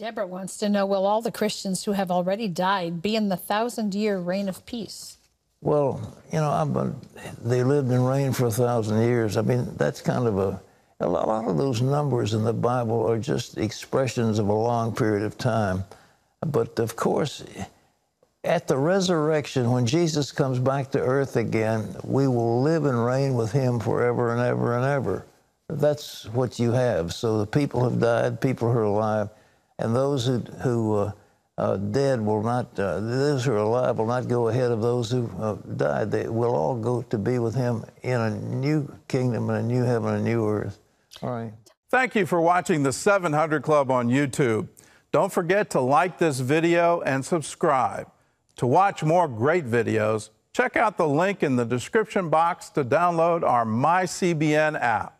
Deborah wants to know Will all the Christians who have already died be in the thousand year reign of peace? Well, you know, they lived and reigned for a thousand years. I mean, that's kind of a, a lot of those numbers in the Bible are just expressions of a long period of time. But of course, at the resurrection, when Jesus comes back to earth again, we will live and reign with him forever and ever and ever. That's what you have. So the people have died, people who are alive, and those who, who uh, uh, dead will not, uh, those who are alive will not go ahead of those who uh, died. They will all go to be with him in a new kingdom and a new heaven and a new earth. All right. Thank you for watching the 700 Club on YouTube. Don't forget to like this video and subscribe. To watch more great videos, check out the link in the description box to download our MyCBN app.